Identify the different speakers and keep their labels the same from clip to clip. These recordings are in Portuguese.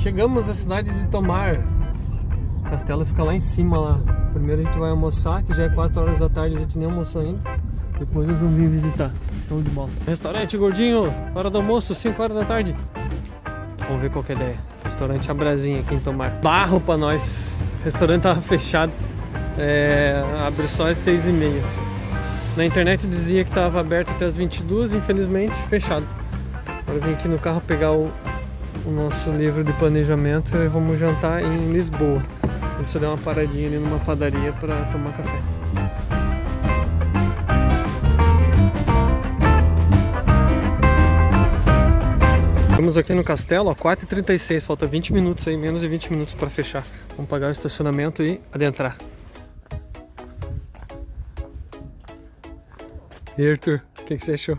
Speaker 1: Chegamos à cidade de Tomar. O castelo fica lá em cima lá. Primeiro a gente vai almoçar, que já é 4 horas da tarde, a gente nem almoçou ainda. Depois nós vamos vir visitar. Show de bola. Restaurante Gordinho, hora do almoço, 5 horas da tarde. Vamos ver qual é a ideia. Restaurante Abrazinha aqui em Tomar. Barro pra nós. O restaurante tava fechado. É, abre só às 6 e meia. Na internet dizia que estava aberto até as 22, infelizmente fechado. Agora vim aqui no carro pegar o, o nosso livro de planejamento e vamos jantar em Lisboa. Vamos dar uma paradinha ali numa padaria para tomar café. Estamos aqui no castelo, ó, 4h36, falta 20 minutos aí, menos de 20 minutos para fechar. Vamos pagar o estacionamento e adentrar. E Arthur, o que, que você achou?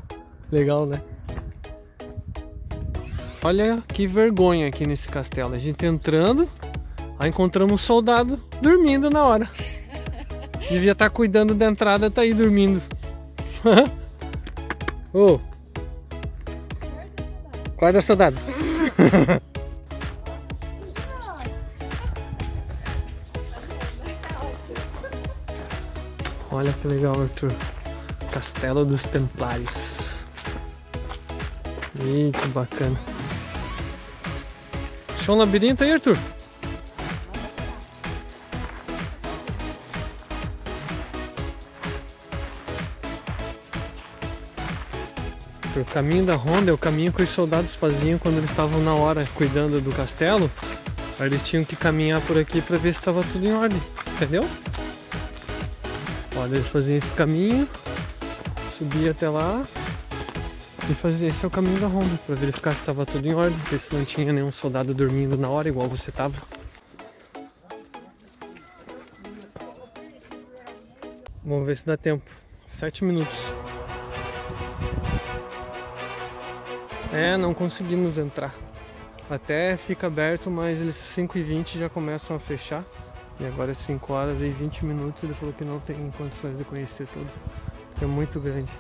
Speaker 1: Legal, né? Olha que vergonha aqui nesse castelo. A gente entrando, aí encontramos um soldado dormindo na hora. Devia estar tá cuidando da entrada, tá aí dormindo. Ô! oh. Guarda soldado. Olha que legal, Arthur. Castelo dos Templários. Ih, que bacana. Achou um labirinto aí, Arthur? O caminho da ronda é o caminho que os soldados faziam quando eles estavam na hora cuidando do castelo. Aí eles tinham que caminhar por aqui para ver se estava tudo em ordem, entendeu? Olha, eles faziam esse caminho, subia até lá e fazia esse é o caminho da ronda para verificar se estava tudo em ordem, ver se não tinha nenhum soldado dormindo na hora igual você estava. Vamos ver se dá tempo. Sete minutos. É, não conseguimos entrar. Até fica aberto, mas eles 5 e 20 já começam a fechar. E agora é 5 horas e 20 minutos. Ele falou que não tem condições de conhecer tudo. É muito grande.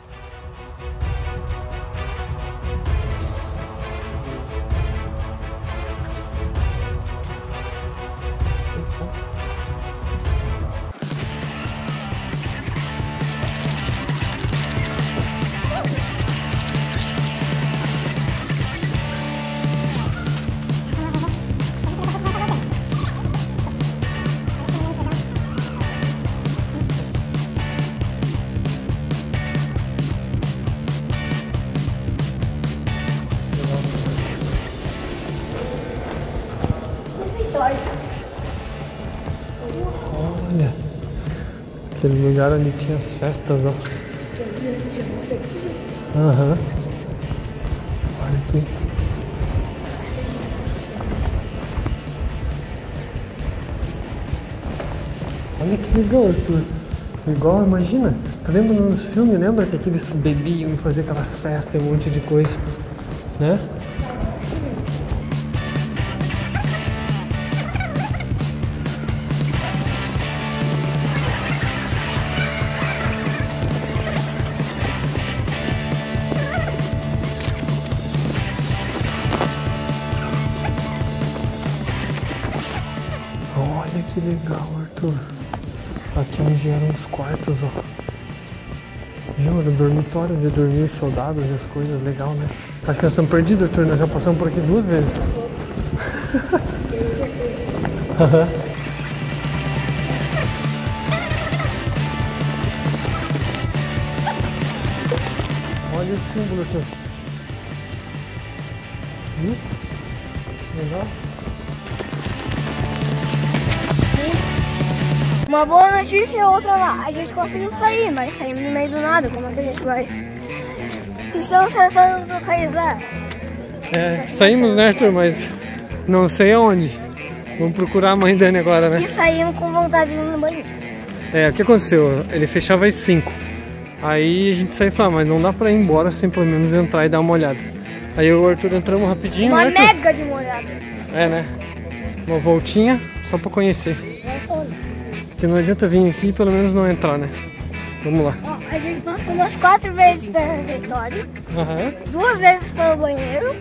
Speaker 1: Aquele lugar onde tinha as festas, ó. Aham. Olha aqui. Olha que legal, Arthur. Igual, imagina. Tu lembra no filme, lembra que aqueles bebiam e faziam aquelas festas e um monte de coisa, né? Que legal, Arthur. Aqui onde eram os quartos, ó. Viu? Era o dormitório de dormir os soldados e as coisas. Legal, né? Acho que nós estamos perdidos, Arthur. Nós já passamos por aqui duas vezes. Olha o símbolo, Arthur. Viu? Legal.
Speaker 2: Uma boa notícia e outra lá. A gente conseguiu sair, mas saímos no meio do nada. Como é que a gente vai? Estamos tentando localizar.
Speaker 1: É, saímos, né, Arthur? Mas não sei aonde. Vamos procurar a mãe Dani agora, né?
Speaker 2: E saímos com vontade de ir no banheiro.
Speaker 1: É, o que aconteceu? Ele fechava às 5. Aí a gente saiu e falou, ah, mas não dá pra ir embora sem pelo menos entrar e dar uma olhada. Aí eu e o Arthur entramos rapidinho,
Speaker 2: Uma
Speaker 1: né,
Speaker 2: mega de uma olhada.
Speaker 1: É, né? Uma voltinha só pra conhecer. Porque não adianta vir aqui e pelo menos não entrar, né? Vamos lá.
Speaker 2: Ó, a gente passou umas quatro vezes pelo refeitório,
Speaker 1: Aham.
Speaker 2: duas vezes pelo banheiro,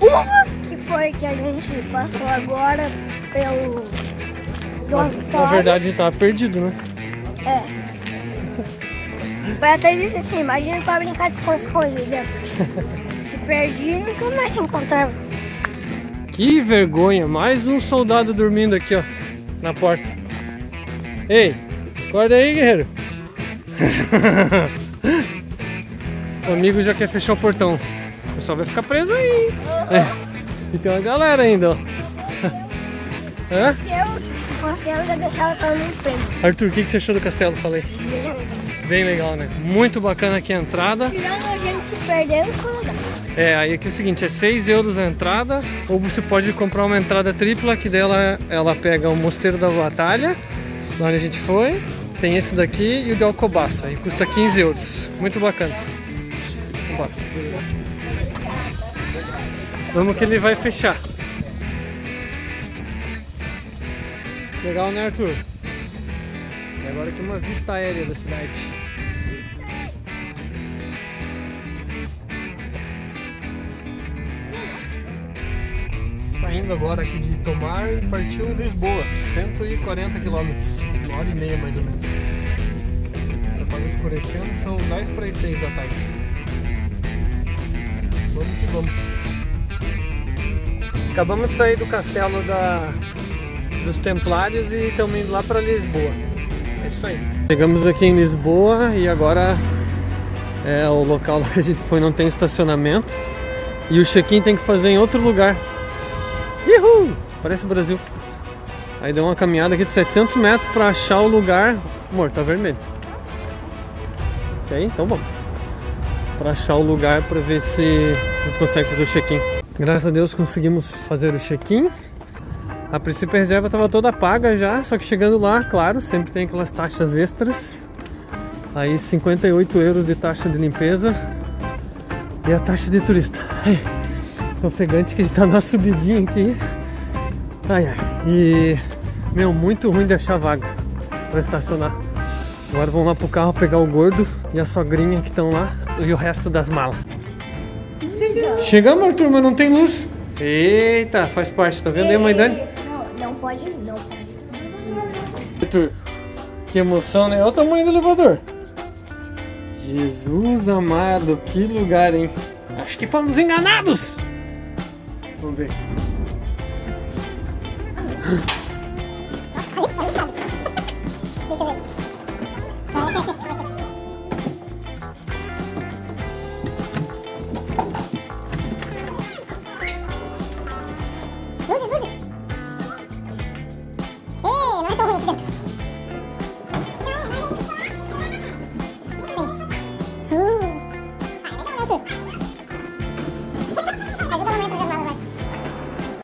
Speaker 2: uma que foi que a gente passou agora pelo
Speaker 1: Na, na
Speaker 2: dormitório.
Speaker 1: verdade, tava perdido, né?
Speaker 2: É. Foi até disse assim, imagina pra brincar de esconde-esconde dentro. Se perdi, nunca mais se encontrava.
Speaker 1: Que vergonha, mais um soldado dormindo aqui, ó, na porta. Ei, acorda aí, guerreiro. o amigo já quer fechar o portão. O pessoal vai ficar preso aí. É. E tem uma galera ainda, ó. Hã?
Speaker 2: Se eu, se fosse eu, já deixava todo mundo preso.
Speaker 1: Arthur, o que que você achou do castelo? Falei. Bem legal, né? Muito bacana aqui a entrada.
Speaker 2: Tirando a gente se perdendo, foi legal.
Speaker 1: É, aí aqui é o seguinte, é 6 euros a entrada, ou você pode comprar uma entrada tripla, que dela ela pega o Mosteiro da Batalha, lá onde a gente foi, tem esse daqui e o de Alcobaça, e custa 15 euros. Muito bacana. Vambora. Vamos que ele vai fechar. Legal, né, Arthur? E agora aqui uma vista aérea da cidade. Saindo agora aqui de Tomar e partiu Lisboa, 140 quilômetros, uma hora e meia mais ou menos. Tá quase escurecendo, são 10 para as 6 da tarde. Vamos que vamos. Acabamos de sair do castelo da, dos Templários e estamos indo lá para Lisboa. É isso aí. Chegamos aqui em Lisboa e agora é o local lá que a gente foi não tem estacionamento e o check-in tem que fazer em outro lugar. Uhul! Parece o Brasil. Aí deu uma caminhada aqui de 700 metros para achar o lugar. Amor, tá vermelho. Ok, então vamos. Para achar o lugar para ver se a gente consegue fazer o check-in. Graças a Deus conseguimos fazer o check-in. A princípio a reserva estava toda paga já, só que chegando lá, claro, sempre tem aquelas taxas extras. Aí 58 euros de taxa de limpeza e a taxa de turista. Tô ofegante que a gente tá na subidinha aqui. Ai ai. E meu, muito ruim de achar vaga para estacionar. Agora vamos lá pro carro pegar o gordo e a sogrinha que estão lá e o resto das malas. Chegamos, Arthur, mas não tem luz. Eita, faz parte, tá vendo aí, mãe Dani?
Speaker 2: Não, não pode, não pode.
Speaker 1: Arthur, que emoção, né? Olha o tamanho do elevador. Jesus amado, que lugar, hein? Acho que fomos enganados. Vamos ver.
Speaker 3: Luzes, luzes. Ei,